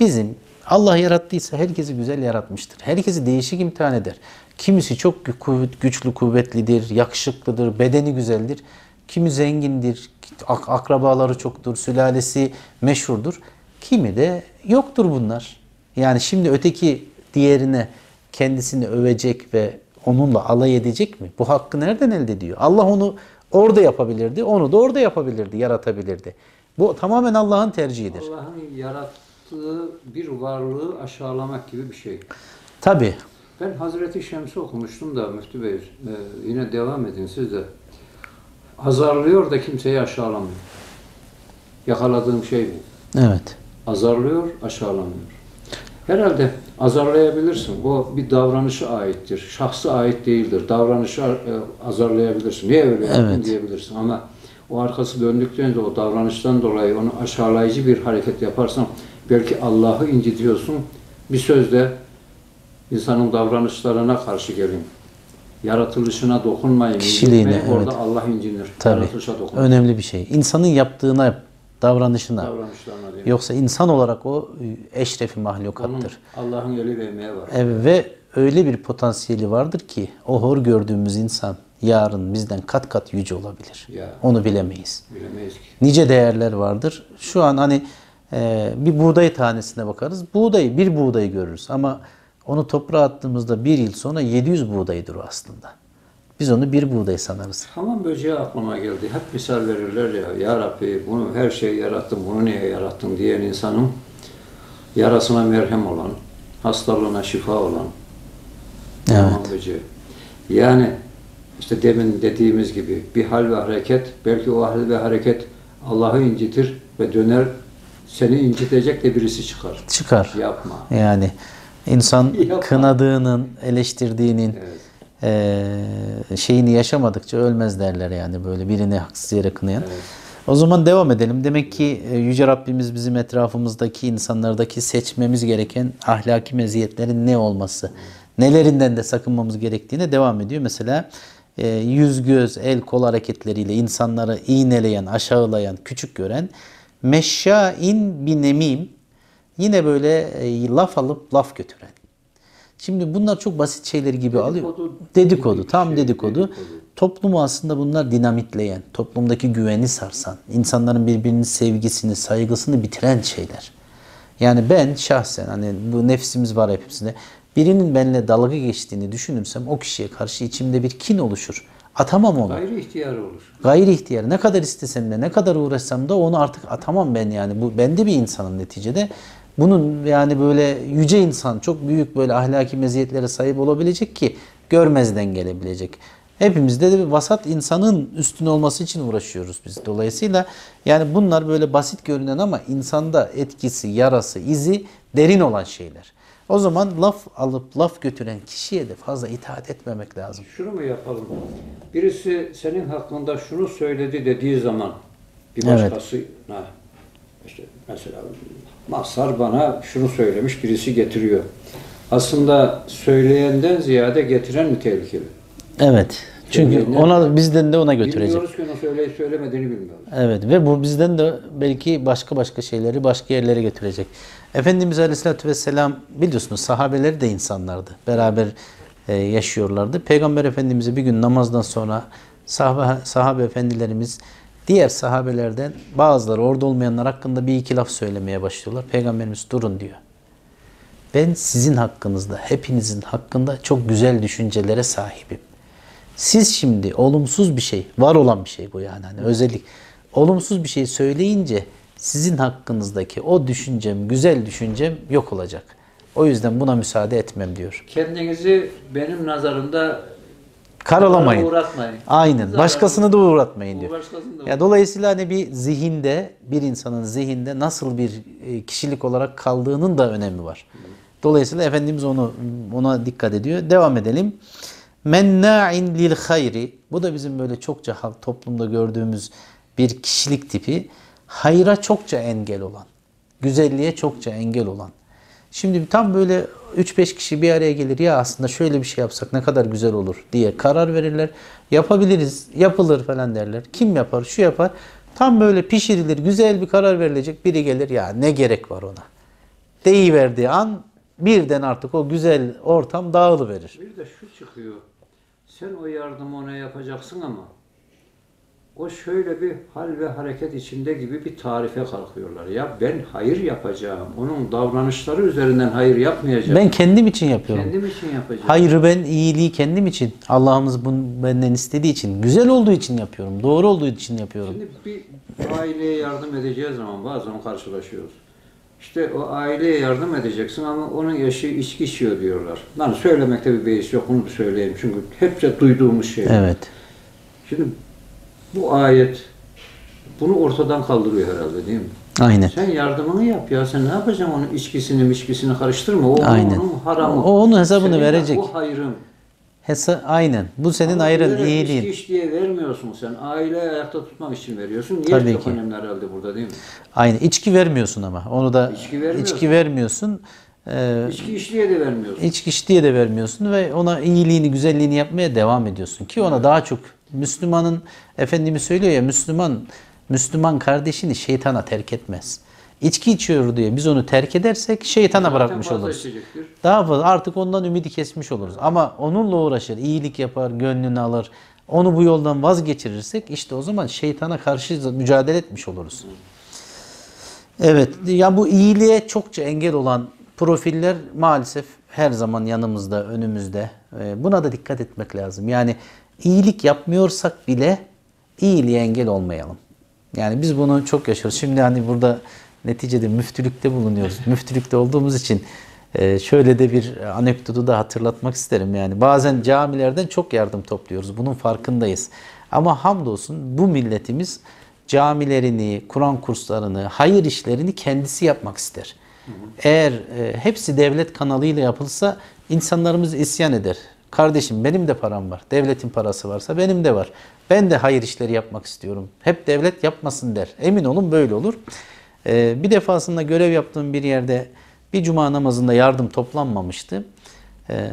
Bizim Allah yarattıysa herkesi güzel yaratmıştır. Herkesi değişik imtihan eder. Kimisi çok kuvvet- güçlü, kuvvetlidir, yakışıklıdır, bedeni güzeldir. Kimi zengindir, ak- akrabaları çoktur, sülalesi meşhurdur. Kimi de yoktur bunlar. Yani şimdi öteki diğerine kendisini övecek ve onunla alay edecek mi? Bu hakkı nereden elde ediyor? Allah onu orada yapabilirdi, onu da orada yapabilirdi, yaratabilirdi. Bu tamamen Allah'ın tercihidir. Allah'ın yarattığı bir varlığı aşağılamak gibi bir şey. Tabi. Ben Hazreti Şems'i okumuştum da Müftü Bey, e, yine devam edin siz de. Azarlıyor da kimseyi aşağılamıyor. Yakaladığım şey bu. Evet. Azarlıyor, aşağılamıyor. Herhalde azarlayabilirsin. O bir davranışa aittir. Şahsı ait değildir. Davranışı e, azarlayabilirsin. Niye öyle yaptın Evet. diyebilirsin. Ama o arkası döndükten de o davranıştan dolayı onu aşağılayıcı bir hareket yaparsan belki Allah'ı incitiyorsun. Bir sözle insanın davranışlarına karşı gelin. Yaratılışına dokunmayın. Kişiliğine, incitmeyin. Orada evet. Allah incinir. Tabi. Yaratılışa dokun. Önemli bir şey. İnsanın yaptığına, davranışına. Davranışlarına değil. Yoksa insan olarak o eşrefi mahlukattır. Allah'ın eli emeği var. Evet, ve öyle bir potansiyeli vardır ki o hor gördüğümüz insan yarın bizden kat kat yüce olabilir. Ya. Onu bilemeyiz. Bilemeyiz ki. Nice değerler vardır. Şu an hani e, bir buğday tanesine bakarız. Buğdayı, bir buğdayı görürüz ama onu toprağa attığımızda bir yıl sonra 700 buğdaydır o aslında. Biz onu bir buğday sanarız. Hamam böceği aklıma geldi. Hep misal verirler ya. Ya Rabbi bunu her şeyi yarattın, bunu niye yarattın diyen insanın yarasına merhem olan, hastalığına şifa olan hamam böceği. Yani işte demin dediğimiz gibi bir hal ve hareket, belki o hal ve hareket Allah'ı incitir ve döner seni incitecek de birisi çıkar. Çıkar. Yapma. Yani insan Yapma. kınadığının, eleştirdiğinin Evet. eee, şeyini yaşamadıkça ölmez derler yani böyle birini haksız yere kınayan. O zaman devam edelim. Demek ki e, Yüce Rabbimiz bizim etrafımızdaki insanlardaki seçmemiz gereken ahlaki meziyetlerin ne olması, nelerinden de sakınmamız gerektiğine devam ediyor. Mesela e, yüz göz, el kol hareketleriyle insanları iğneleyen, aşağılayan, küçük gören meşşain binemim yine böyle e, laf alıp laf götüren. Şimdi bunlar çok basit şeyler gibi alıyor. Dedikodu Dedikodu, gibi bir tam şey, dedikodu. dedikodu. Toplumu aslında bunlar dinamitleyen, toplumdaki güveni sarsan, insanların birbirinin sevgisini, saygısını bitiren şeyler. Yani ben şahsen hani bu nefsimiz var hepimizde. Birinin benimle dalga geçtiğini düşünürsem o kişiye karşı içimde bir kin oluşur. Atamam onu. Gayri ihtiyar olur. Gayri ihtiyar ne kadar istesem de ne kadar uğraşsam da onu artık atamam ben yani. Bu ben de bir insanım neticede. Bunun yani böyle yüce insan çok büyük böyle ahlaki meziyetlere sahip olabilecek ki görmezden gelebilecek. Hepimizde de bir vasat insanın üstün olması için uğraşıyoruz biz. Dolayısıyla yani bunlar böyle basit görünen ama insanda etkisi, yarası, izi derin olan şeyler. O zaman laf alıp laf götüren kişiye de fazla itaat etmemek lazım. Şunu mu yapalım? Birisi senin hakkında şunu söyledi dediği zaman bir Evet. başkasına işte mesela Mazhar bana şunu söylemiş birisi getiriyor. Aslında söyleyenden ziyade getiren mi tehlikeli? Evet. Çünkü Söyleyenden- ona bizden de ona götürecek. Bilmiyoruz ki onu söyleyip söylemediğini bilmiyoruz. Evet ve bu bizden de belki başka başka şeyleri başka yerlere götürecek. Efendimiz Aleyhisselatü Vesselam biliyorsunuz sahabeleri de insanlardı. Beraber e, yaşıyorlardı. Peygamber Efendimiz'i bir gün namazdan sonra sahabe, sahabe efendilerimiz diğer sahabelerden bazıları orada olmayanlar hakkında bir iki laf söylemeye başlıyorlar. Peygamberimiz durun diyor. Ben sizin hakkınızda, hepinizin hakkında çok güzel düşüncelere sahibim. Siz şimdi olumsuz bir şey, var olan bir şey bu yani hani özellik. Olumsuz bir şey söyleyince sizin hakkınızdaki o düşüncem, güzel düşüncem yok olacak. O yüzden buna müsaade etmem diyor. Kendinizi benim nazarımda Karalamayın. uğratmayın. Aynen. Başkasını da uğratmayın diyor. Da Ya dolayısıyla hani bir zihinde, bir insanın zihinde nasıl bir e, kişilik olarak kaldığının da önemi var. Dolayısıyla Efendimiz onu ona dikkat ediyor. Devam edelim. Menna'in lil hayri. Bu da bizim böyle çokça halk toplumda gördüğümüz bir kişilik tipi. Hayra çokça engel olan. Güzelliğe çokça engel olan. Şimdi tam böyle 3-5 kişi bir araya gelir ya aslında şöyle bir şey yapsak ne kadar güzel olur diye karar verirler. Yapabiliriz, yapılır falan derler. Kim yapar, şu yapar. Tam böyle pişirilir, güzel bir karar verilecek. Biri gelir ya ne gerek var ona. Deyiverdiği an birden artık o güzel ortam dağılıverir. Bir de şu çıkıyor. Sen o yardımı ona yapacaksın ama o şöyle bir hal ve hareket içinde gibi bir tarife kalkıyorlar. Ya ben hayır yapacağım. Onun davranışları üzerinden hayır yapmayacağım. Ben kendim için yapıyorum. kendim için yapacağım. Hayrı ben iyiliği kendim için, Allah'ımız bunu benden istediği için, güzel olduğu için yapıyorum, doğru olduğu için yapıyorum. Şimdi bir aileye yardım edeceği zaman bazen karşılaşıyoruz. İşte o aileye yardım edeceksin ama onun eşi içki içiyor diyorlar. Lan söylemekte bir beis yok onu söyleyeyim. Çünkü hepçe duyduğumuz şey. Evet. Şimdi bu ayet bunu ortadan kaldırıyor herhalde değil mi? Aynen. Sen yardımını yap ya. Sen ne yapacaksın onun içkisini mişkisini karıştırma. O Aynen. onun haramı. O onun hesabını Senin verecek. O hayrın. Hesa aynen. Bu senin Ama ayrın, iyiliğin. içki iç diye vermiyorsun sen. Aileyi ayakta tutmak için veriyorsun. Niye Tabii çok ki. önemli herhalde burada değil mi? Aynen. İçki vermiyorsun ama. Onu da İçki vermiyorsun. içki vermiyorsun. Ee, İçki de vermiyorsun. içki iç diye de vermiyorsun ve ona iyiliğini, güzelliğini yapmaya devam ediyorsun ki ona daha çok Müslümanın Efendimiz söylüyor ya Müslüman Müslüman kardeşini şeytana terk etmez. İçki içiyor diye biz onu terk edersek şeytana Zaten bırakmış oluruz. içecektir. Daha fazla artık ondan ümidi kesmiş oluruz. Ama onunla uğraşır, iyilik yapar, gönlünü alır. Onu bu yoldan vazgeçirirsek işte o zaman şeytana karşı mücadele etmiş oluruz. Evet, ya bu iyiliğe çokça engel olan profiller maalesef her zaman yanımızda, önümüzde. Ee, Buna da dikkat etmek lazım. Yani iyilik yapmıyorsak bile iyiliğe engel olmayalım. Yani biz bunu çok yaşıyoruz. Şimdi hani burada neticede müftülükte bulunuyoruz. Müftülükte olduğumuz için e, şöyle de bir anekdotu da hatırlatmak isterim. Yani bazen camilerden çok yardım topluyoruz. Bunun farkındayız. Ama hamdolsun bu milletimiz camilerini, Kur'an kurslarını, hayır işlerini kendisi yapmak ister. Eğer e, hepsi devlet kanalıyla yapılsa insanlarımız isyan eder. Kardeşim benim de param var. Devletin parası varsa benim de var. Ben de hayır işleri yapmak istiyorum. Hep devlet yapmasın der. Emin olun böyle olur. E, bir defasında görev yaptığım bir yerde bir cuma namazında yardım toplanmamıştı. E,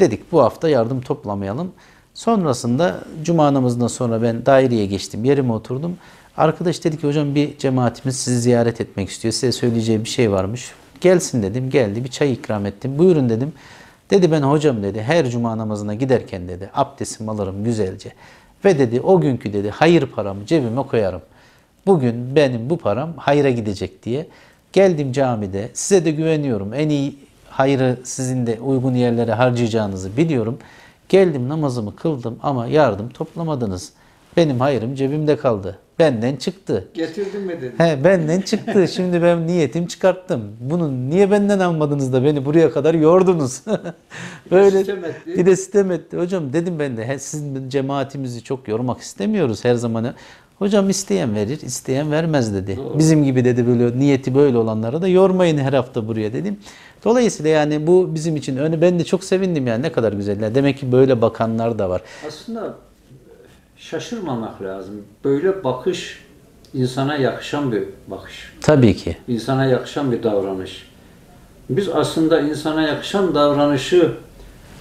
dedik bu hafta yardım toplamayalım. Sonrasında cuma namazından sonra ben daireye geçtim. Yerime oturdum. Arkadaş dedi ki hocam bir cemaatimiz sizi ziyaret etmek istiyor. Size söyleyeceği bir şey varmış. Gelsin dedim. Geldi bir çay ikram ettim. Buyurun dedim. Dedi ben hocam dedi her cuma namazına giderken dedi abdestimi alırım güzelce. Ve dedi o günkü dedi hayır paramı cebime koyarım. Bugün benim bu param hayra gidecek diye. Geldim camide size de güveniyorum. En iyi hayrı sizin de uygun yerlere harcayacağınızı biliyorum. Geldim namazımı kıldım ama yardım toplamadınız. Benim hayrım cebimde kaldı. Benden çıktı. Getirdin mi dedi. He, benden çıktı. Şimdi ben niyetim çıkarttım. Bunu niye benden almadınız da beni buraya kadar yordunuz? Böyle bir de sitem etti. Hocam dedim ben de he, sizin cemaatimizi çok yormak istemiyoruz her zaman. Hocam isteyen verir, isteyen vermez dedi. Bizim gibi dedi böyle niyeti böyle olanlara da yormayın her hafta buraya dedim. Dolayısıyla yani bu bizim için öne ben de çok sevindim yani ne kadar güzel. Demek ki böyle bakanlar da var. Aslında şaşırmamak lazım. Böyle bakış insana yakışan bir bakış. Tabii ki. insana yakışan bir davranış. Biz aslında insana yakışan davranışı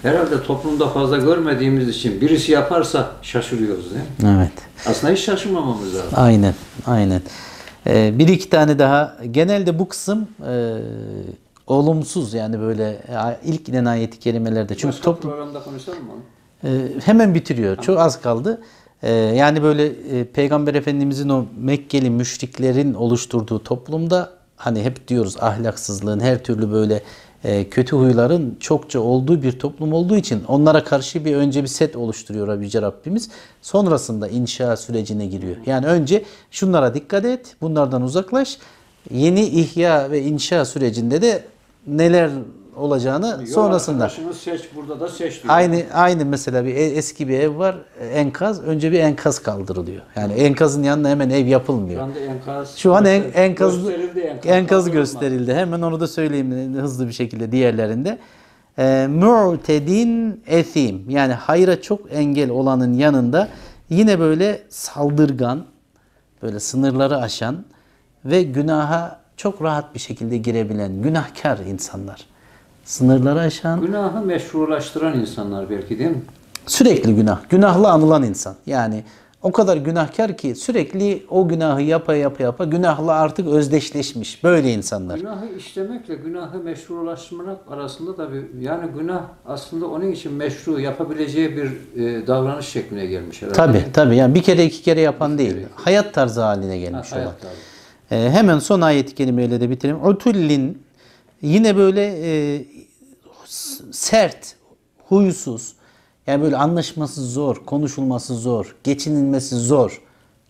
herhalde toplumda fazla görmediğimiz için birisi yaparsa şaşırıyoruz değil mi? Evet. Aslında hiç şaşırmamamız lazım. Aynen, aynen. Ee, bir iki tane daha. Genelde bu kısım e, olumsuz yani böyle e, ilk inen ayeti kerimelerde. Çünkü Başka toplum programda konuşalım mı? e, hemen bitiriyor. Çok az kaldı. E, yani böyle e, Peygamber Efendimizin o Mekkeli müşriklerin oluşturduğu toplumda hani hep diyoruz ahlaksızlığın her türlü böyle e, kötü huyların çokça olduğu bir toplum olduğu için onlara karşı bir önce bir set oluşturuyor Yüce Rabbimiz. Sonrasında inşa sürecine giriyor. Yani önce şunlara dikkat et, bunlardan uzaklaş. Yeni ihya ve inşa sürecinde de neler olacağını sonrasında. Arkadaşını seç burada da seç diyor. Aynı aynı mesela bir e- eski bir ev var, e, enkaz. Önce bir enkaz kaldırılıyor. Yani enkazın yanına hemen ev Şu yapılmıyor. anda enkaz. Şu an en, enkaz gösterildi enkaz. enkaz gösterildi. Hemen onu da söyleyeyim hızlı bir şekilde diğerlerinde. E, mu'tedin ethim yani hayra çok engel olanın yanında yine böyle saldırgan, böyle sınırları aşan ve günaha çok rahat bir şekilde girebilen günahkar insanlar. Sınırları aşan, Günahı meşrulaştıran insanlar belki değil mi? Sürekli günah. Günahla anılan insan. Yani o kadar günahkar ki sürekli o günahı yapa yapa yapa günahla artık özdeşleşmiş. Böyle insanlar. Günahı işlemekle günahı meşrulaştırmak arasında da bir yani günah aslında onun için meşru yapabileceği bir e, davranış şekline gelmiş herhalde. Tabi tabi yani bir kere iki kere yapan değil. Hayat tarzı haline gelmiş Ha, olan. tarzı. Ee, hemen son ayet-i kerimeyle de bitirelim. Utullin yine böyle e, sert, huysuz, yani böyle anlaşması zor, konuşulması zor, geçinilmesi zor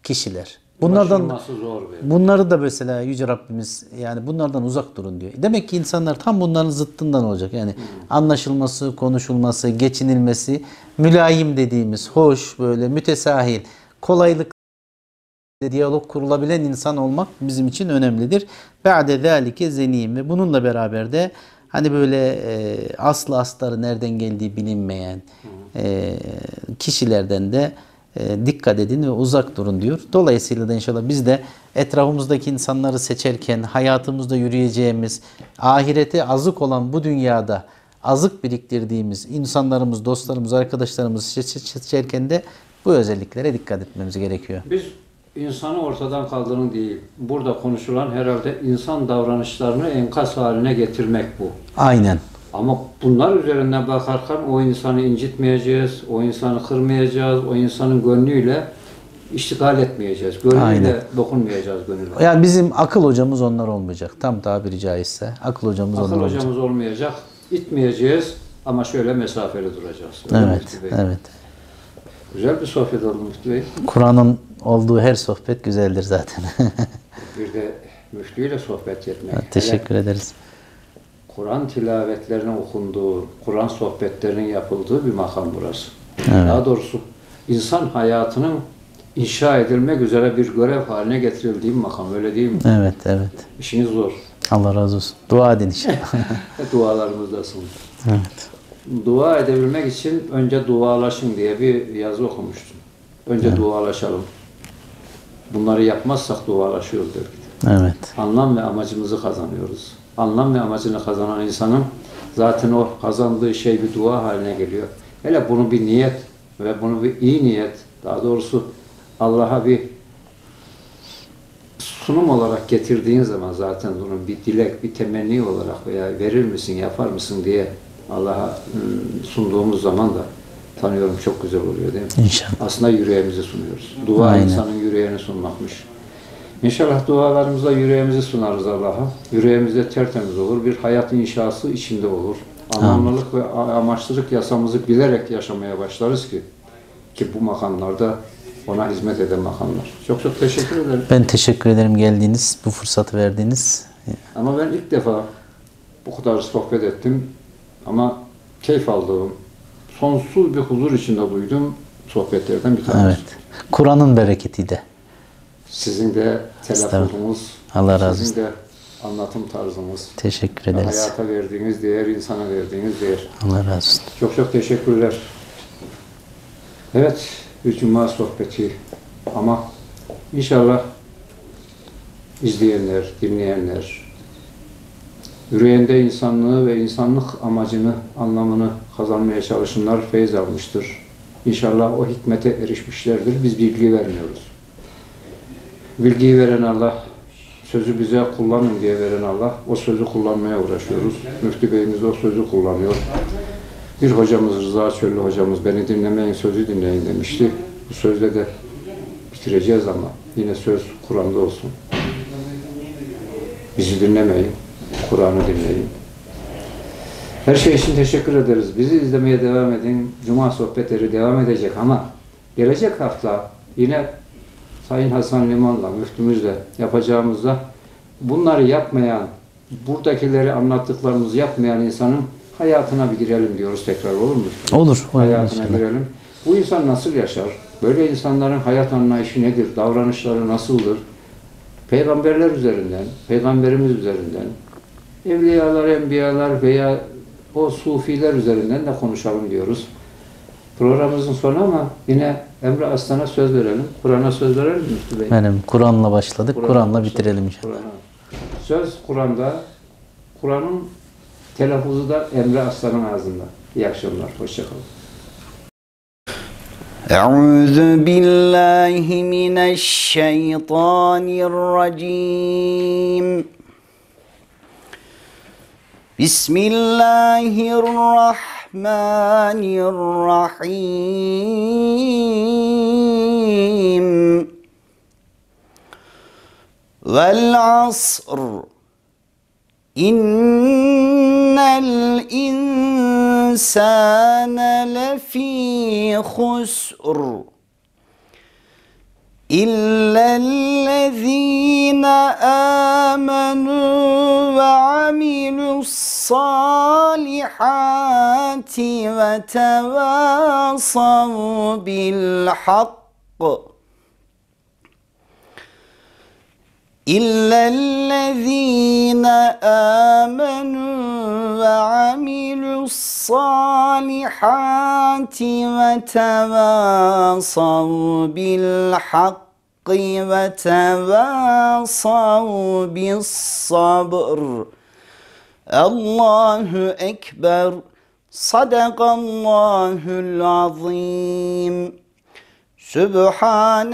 kişiler. Bunlardan zor. Bunları da mesela Yüce Rabbimiz yani bunlardan uzak durun diyor. Demek ki insanlar tam bunların zıttından olacak. Yani anlaşılması, konuşulması, geçinilmesi, mülayim dediğimiz, hoş böyle mütesahil, kolaylık diyalog kurulabilen insan olmak bizim için önemlidir. Ba'de zalike zenim ve bununla beraber de hani böyle e, aslı astarı nereden geldiği bilinmeyen e, kişilerden de e, dikkat edin ve uzak durun diyor. Dolayısıyla da inşallah biz de etrafımızdaki insanları seçerken hayatımızda yürüyeceğimiz ahirete azık olan bu dünyada azık biriktirdiğimiz insanlarımız, dostlarımız, arkadaşlarımız seç- seçerken de bu özelliklere dikkat etmemiz gerekiyor. Biz insanı ortadan kaldırın değil. Burada konuşulan herhalde insan davranışlarını enkaz haline getirmek bu. Aynen. Ama bunlar üzerinden bakarken o insanı incitmeyeceğiz, o insanı kırmayacağız, o insanın gönlüyle iştigal etmeyeceğiz. Gönlüyle Aynen. dokunmayacağız gönüle. Yani bizim akıl hocamız onlar olmayacak. Tam tabiri caizse. Akıl hocamız Akıl onlar hocamız olmayacak, itmeyeceğiz ama şöyle mesafeli duracağız. Öyle Evet, evet. Güzel bir sohbet oldu Müftü Bey. Kur'an'ın olduğu her sohbet güzeldir zaten. Bir de müftüyle sohbet etmek. Hele Teşekkür ederiz. Kur'an tilavetlerinin okunduğu, Kur'an sohbetlerinin yapıldığı bir makam burası. Evet. Daha doğrusu insan hayatının inşa edilmek üzere bir görev haline getirildiği bir makam. Öyle değil mi? Evet, evet. İşiniz zor. Allah razı olsun. Dua edin inşallah. Dualarımızdasınız. evet. Dua edebilmek için önce dualaşın diye bir yazı okumuştum. Önce dualaşalım. Bunları yapmazsak dualaşıyoruz belki de. Evet. Anlam ve amacımızı kazanıyoruz. Anlam ve amacını kazanan insanın zaten o kazandığı şey bir dua haline geliyor. Hele bunu bir niyet ve bunu bir iyi niyet, daha doğrusu Allah'a bir sunum olarak getirdiğin zaman zaten bunun bir dilek, bir temenni olarak veya verir misin, yapar mısın diye Allah'a ım, sunduğumuz zaman da tanıyorum çok güzel oluyor değil mi? İnşallah. Aslında yüreğimizi sunuyoruz. Dua Aynen. insanın yüreğini sunmakmış. İnşallah dualarımızla yüreğimizi sunarız Allah'a. Yüreğimizde tertemiz olur. Bir hayat inşası içinde olur. Anlamlılık ve amaçlılık yasamızı bilerek yaşamaya başlarız ki ki bu makamlarda ona hizmet eden makamlar. Çok çok teşekkür ederim. Ben teşekkür ederim geldiğiniz, bu fırsatı verdiğiniz. Ama ben ilk defa bu kadar sohbet ettim ama keyif aldığım, sonsuz bir huzur içinde duydum sohbetlerden bir tanesi. Evet. Kur'an'ın bereketi de. Sizin de telefonunuz, Allah razı sizin de anlatım tarzınız, Teşekkür ederiz. hayata verdiğiniz değer, insana verdiğiniz değer. Allah razı olsun. Çok çok teşekkürler. Evet, bir cuma sohbeti ama inşallah izleyenler, dinleyenler, yüreğinde insanlığı ve insanlık amacını, anlamını kazanmaya çalışanlar feyz almıştır. İnşallah o hikmete erişmişlerdir. Biz bilgi vermiyoruz. Bilgiyi veren Allah, sözü bize kullanın diye veren Allah, o sözü kullanmaya uğraşıyoruz. Müftü Beyimiz o sözü kullanıyor. Bir hocamız Rıza Çöllü hocamız beni dinlemeyin sözü dinleyin demişti. Bu sözle de bitireceğiz ama yine söz Kur'an'da olsun. Bizi dinlemeyin, Kur'an'ı dinleyin. Her şey için teşekkür ederiz. Bizi izlemeye devam edin. Cuma sohbetleri devam edecek ama gelecek hafta yine Sayın Hasan Liman'la, müftümüzle yapacağımızda bunları yapmayan, buradakileri anlattıklarımızı yapmayan insanın hayatına bir girelim diyoruz tekrar olur mu? Olur. olur hayatına inşallah. girelim. Bu insan nasıl yaşar? Böyle insanların hayat anlayışı nedir? Davranışları nasıldır? Peygamberler üzerinden, peygamberimiz üzerinden, evliyalar, enbiyalar veya o sufiler üzerinden de konuşalım diyoruz. Programımızın sonu ama yine Emre Aslan'a söz verelim. Kur'an'a söz verelim mi Müftü Bey? Efendim Kur'an'la başladık. Kur'an'la bitirelim inşallah. Kur'an'a. Söz Kur'an'da, Kur'an'ın telaffuzu da Emre Aslan'ın ağzında. İyi akşamlar, hoşçakalın. أعوذ بالله من الشيطان الرجيم بسم الله الرحمن الرحيم والعصر إن الإنسان لفي خسر إلا الذين آمنوا وعملوا الصالحات وتواصوا بالحق إلا الذين آمنوا وعملوا الصالحات وتواصوا بالحق وتواصوا بالصبر الله أكبر صدق الله العظيم سبحان